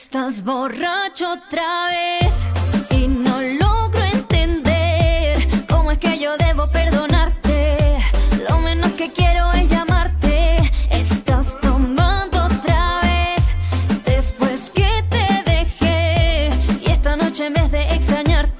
Estás borracho otra vez y no logro entender cómo es que yo debo perdonarte. Lo menos que quiero es llamarte. Estás tomando otra vez después que te dejé y esta noche en vez de extrañarte.